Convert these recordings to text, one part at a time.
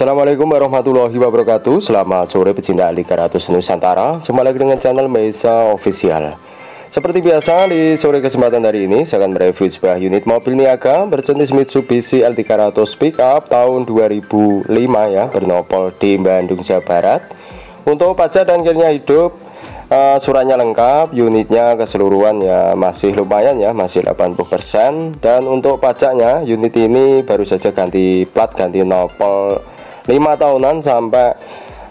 Assalamualaikum warahmatullahi wabarakatuh. Selamat sore pecinta Liga Ratus Nusantara. Jumpa lagi dengan channel Mesa Official. Seperti biasa di sore kesempatan hari ini Saya akan mereview sebuah unit mobil niaga Berjenis Mitsubishi L300 Pickup tahun 2005 ya Bernopol di Bandung, Jawa Barat. Untuk pajak dan kiranya hidup uh, Suratnya lengkap Unitnya keseluruhan ya masih lumayan ya Masih 80% Dan untuk pajaknya unit ini baru saja ganti plat Ganti nopol 5 tahunan sampai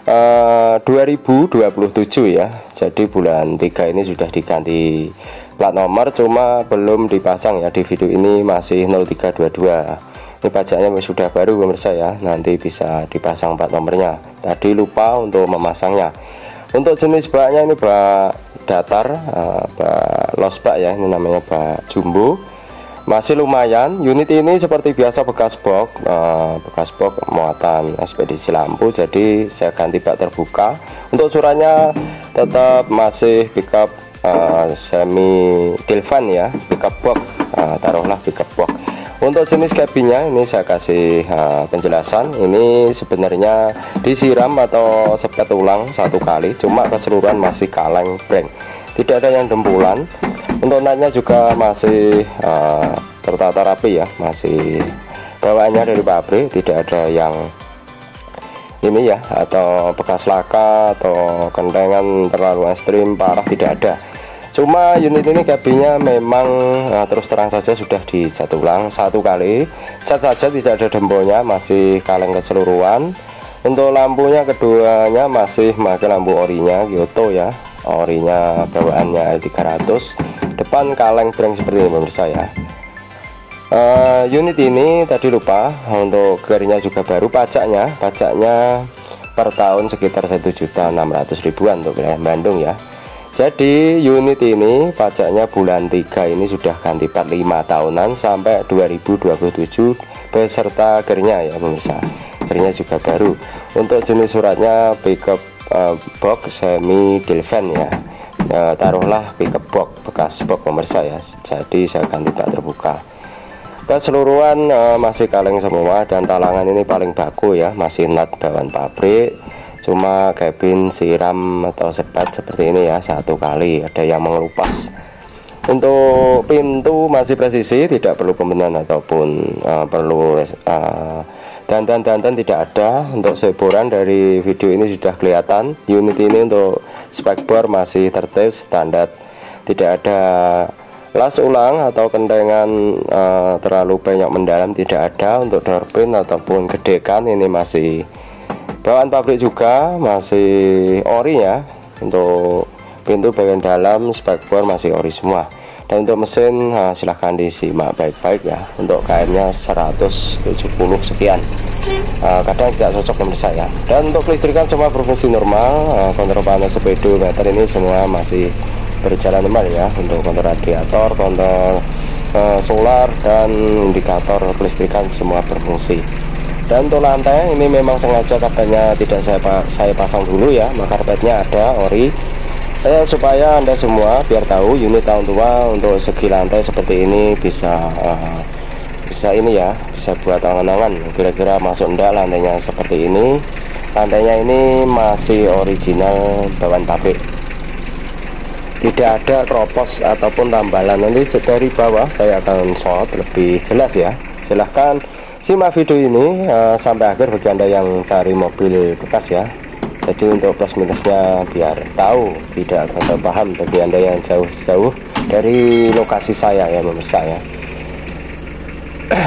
uh, eh, 2027 ya. Jadi bulan 3 ini sudah diganti plat nomor cuma belum dipasang ya di video ini masih 0322 ini pajaknya sudah baru pemirsa ya nanti bisa dipasang plat nomornya. Tadi lupa untuk memasangnya. Untuk jenis baknya ini bak datar uh, bak losbak ya ini namanya bak jumbo masih lumayan. Unit ini seperti biasa bekas box. Uh, bekas box muatan ekspedisi lampu. Jadi saya ganti bak terbuka. Untuk suratnya tetap masih pickup uh, semi Dilvan ya pickup box. Uh, taruhlah pickup box. Untuk jenis kabinnya ini saya kasih uh, penjelasan. Ini sebenarnya disiram atau sepet ulang satu kali. Cuma keseluruhan masih kaleng brand tidak ada yang dempulan untuk natnya juga masih uh, tertata rapi ya. Masih bawaannya dari pabrik tidak ada yang ini ya atau bekas laka atau kentengan terlalu ekstrim parah tidak ada. Cuma unit ini kabinnya memang nah, terus terang saja sudah dicat ulang satu kali. Cat saja tidak ada dembolnya masih kaleng keseluruhan. Untuk lampunya keduanya masih pakai lampu orinya Kyoto ya. Orinya bawaannya L300 depan kaleng breng seperti ini pemirsa ya uh, unit ini tadi lupa untuk gearnya juga baru. Pajaknya pajaknya per tahun sekitar 1.600 ribuan untuk wilayah Bandung ya. Jadi unit ini pajaknya bulan 3 ini sudah ganti plat 5 tahunan sampai 2027 beserta gearnya ya pemirsa gearnya juga baru. Untuk jenis suratnya pickup uh, box semi delven ya ya, taruhlah pickup box bekas box pemirsa ya jadi saya ganti tak terbuka. Keseluruhan uh, masih kaleng semua dan talangan ini paling baku ya. Masih nut bawaan pabrik cuma kabin siram atau sebat seperti ini ya satu kali. Ada yang mengelupas. Untuk pintu masih presisi tidak perlu pembenahan ataupun uh, perlu uh, dantan-dantan tidak ada untuk seboran dari video ini sudah kelihatan. Unit ini untuk spekbor masih tertib standar. Tidak ada las ulang atau kentengan uh, terlalu banyak mendalam tidak ada untuk door pin ataupun gedekan. Ini masih bawaan pabrik juga masih ori ya. Untuk pintu bagian dalam spekbor masih ori semua dan untuk mesin nah, silahkan disimak baik-baik ya. Untuk KM nya 170 sekian. Uh, kadang tidak cocok menurut saya. Dan untuk kelistrikan semua berfungsi normal uh, kontrol panas speedometer ini semua masih berjalan normal ya. Untuk kontrol radiator kontrol uh, solar dan indikator kelistrikan semua berfungsi. Dan untuk lantai ini memang sengaja katanya tidak saya saya pasang dulu ya. Maka karpetnya ada ori eh, supaya anda semua biar tahu unit tahun tua untuk segi lantai seperti ini bisa uh, bisa ini ya bisa buat angan-angan. Kira-kira masuk enggak lantainya seperti ini? Lantainya ini masih original bawaan pabrik tidak ada kropos ataupun tambalan. Nanti dari bawah saya akan shot lebih jelas ya. Silahkan simak video ini uh, sampai akhir bagi anda yang cari mobil bekas ya jadi untuk plus minusnya biar tahu tidak atau paham bagi anda yang jauh-jauh dari lokasi saya ya pemirsa ya.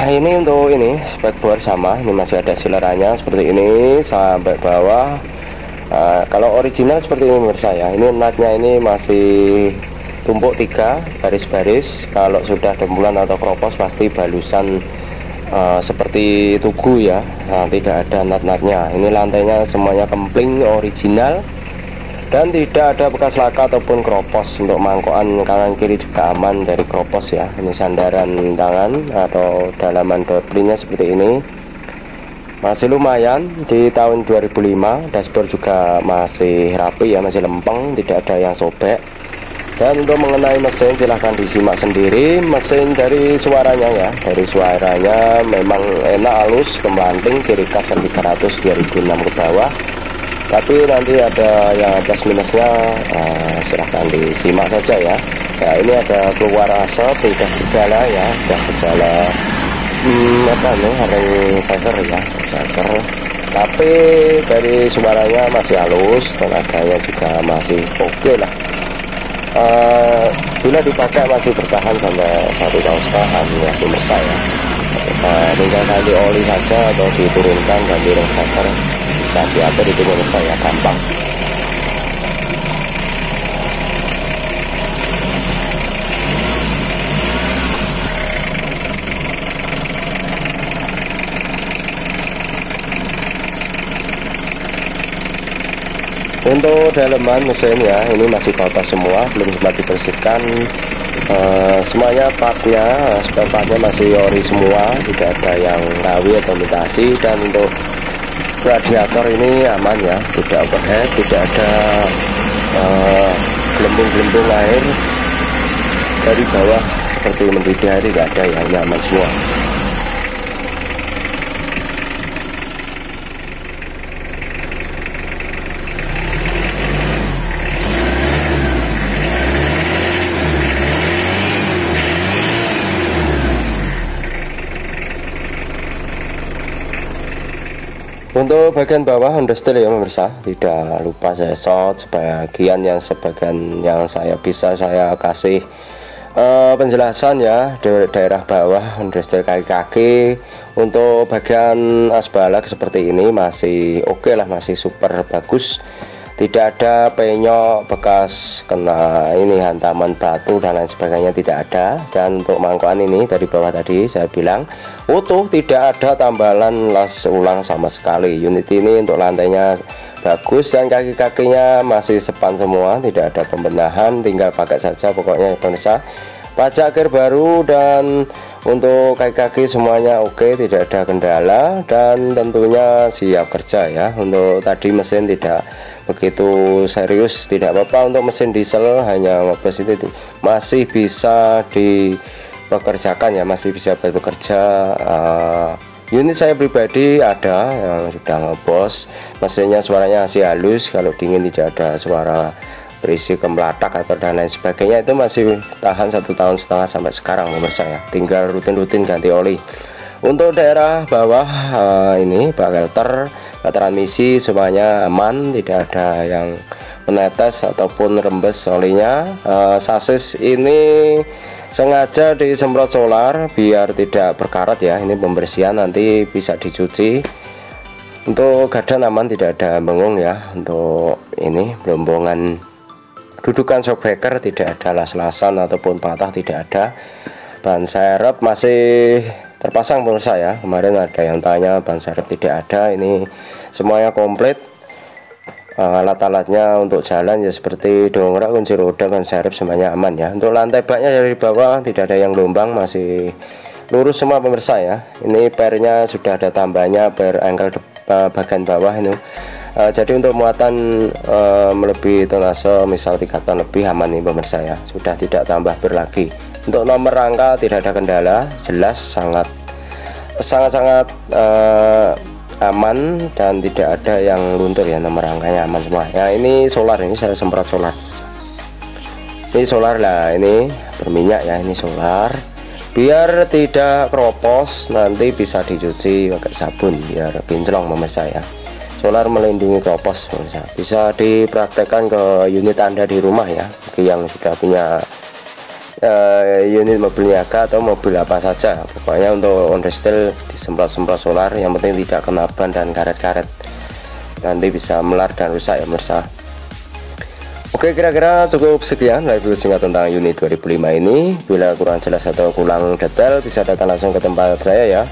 Ini untuk ini spekbor sama ini masih ada sileranya seperti ini sampai bawah. Uh, kalau original seperti ini pemirsa ya ini natnya ini masih tumpuk tiga baris-baris. Kalau sudah dembulan atau kropos pasti balusan uh, seperti tugu ya. Nah, tidak ada nat-natnya ini lantainya semuanya kempling original. Dan tidak ada bekas laka ataupun kropos untuk mangkokan kanan kiri juga aman dari kropos ya. Ini sandaran tangan atau dalaman doblinnya seperti ini. Masih lumayan di tahun 2005 dashboard juga masih rapi ya masih lempeng tidak ada yang sobek dan untuk mengenai mesin silahkan disimak sendiri. Mesin dari suaranya ya. Dari suaranya memang enak halus kemelanting ciri khas 300 2006 ke bawah. Tapi nanti ada yang plus minusnya uh, silahkan disimak saja ya. Ya ini ada keluar asap sudah berjala ya sudah berjala. Hmm, apa nih ring cyber ya cyber tapi dari suaranya masih halus tenaganya juga masih oke okay lah bila dipakai masih bertahan sampai satu tahun setengah ya pemirsa ya. Uh, tinggal ganti oli saja atau diturunkan ganti reflektor bisa diatur itu pemirsa ya gampang untuk daleman mesin ya ini masih kotor semua belum sempat dibersihkan. Uh, semuanya partnya spare partnya masih ori semua tidak ada yang rawi atau mutasi. Dan untuk radiator ini aman ya tidak overhead tidak ada eh, gelembung-gelembung uh, air. Dari bawah seperti mendidih tidak ada yang nyaman semua untuk bagian bawah understeel ya pemirsa. Tidak lupa saya shot sebagian yang sebagian yang saya bisa saya kasih uh, penjelasan ya di daerah bawah understeel kaki-kaki. Untuk bagian asbalak seperti ini masih oke okay lah masih super bagus tidak ada penyok bekas kena ini hantaman batu dan lain sebagainya tidak ada. Dan untuk mangkuan ini dari bawah tadi saya bilang utuh tidak ada tambalan las ulang sama sekali. Unit ini untuk lantainya bagus dan kaki-kakinya masih sepan semua tidak ada pembenahan tinggal pakai saja pokoknya pemirsa pajak akhir baru dan untuk kaki-kaki semuanya oke tidak ada kendala dan tentunya siap kerja ya. Untuk tadi mesin tidak begitu serius tidak apa-apa untuk mesin diesel hanya ngobes itu masih bisa dipekerjakan ya masih bisa bekerja uh, unit saya pribadi ada yang sudah ngebos. Mesinnya suaranya masih halus kalau dingin tidak ada suara berisi kemelatak atau dan lain sebagainya. Itu masih tahan satu tahun setengah sampai sekarang nomor saya. Tinggal rutin-rutin ganti oli. Untuk daerah bawah uh, ini filter transmisi semuanya aman tidak ada yang menetes ataupun rembes olinya. Uh, sasis ini sengaja disemprot solar biar tidak berkarat ya. Ini pembersihan nanti bisa dicuci. Untuk gardan aman tidak ada bengung ya. Untuk ini belombongan dudukan shockbreaker tidak ada las-lasan ataupun patah tidak ada. Ban serep masih terpasang pemirsa ya kemarin ada yang tanya ban serep tidak ada. Ini semuanya komplit. Uh, alat-alatnya untuk jalan ya seperti dongkrak kunci roda ban serep semuanya aman ya. Untuk lantai baknya dari bawah tidak ada yang gelombang masih lurus semua pemirsa ya. Ini pernya sudah ada tambahnya per angle uh, bagian bawah ini. Uh, jadi untuk muatan uh, melebihi tonase misal 3 ton lebih aman nih pemirsa ya. Sudah tidak tambah berlagi untuk nomor rangka tidak ada kendala jelas sangat sangat-sangat uh, aman dan tidak ada yang luntur ya nomor rangkanya aman semua. Ya ini solar ini saya semprot solar. Ini solar lah ini berminyak ya ini solar. Biar tidak keropos nanti bisa dicuci pakai sabun biar kinclong pemirsa ya. Solar melindungi keropos pemirsa bisa dipraktekkan ke unit anda di rumah ya bagi yang sudah punya uh, unit mobil niaga atau mobil apa saja. Pokoknya untuk on restel disemprot-semprot solar yang penting tidak kena ban dan karet-karet. Nanti bisa melar dan rusak ya pemirsa Oke kira-kira cukup sekian review singkat tentang unit 2005 ini. Bila kurang jelas atau kurang detail bisa datang langsung ke tempat saya ya.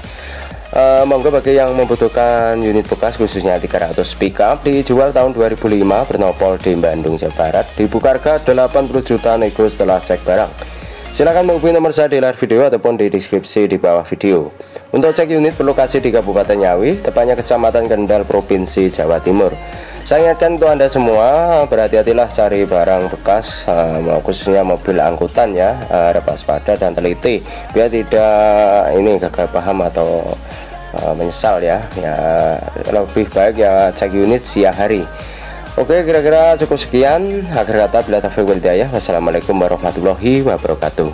Uh, monggo bagi yang membutuhkan unit bekas khususnya 300 pickup dijual tahun 2005 bernopol di Bandung Jawa Barat. Dibuka harga 80 juta nego setelah cek barang Silahkan menghubungi nomor saya di layar video ataupun di deskripsi di bawah video. Untuk cek unit berlokasi di Kabupaten Ngawi, tepatnya Kecamatan Kendal, Provinsi Jawa Timur. saya ingatkan untuk anda semua berhati-hatilah cari barang bekas uh, khususnya mobil angkutan ya uh, waspada dan teliti biar tidak ini gagal paham atau uh, menyesal ya ya lebih baik ya cek unit siang hari Oke kira-kira cukup sekian. Akhir kata bila taufiq walhidayah wassalamualaikum warahmatullahi wabarakatuh.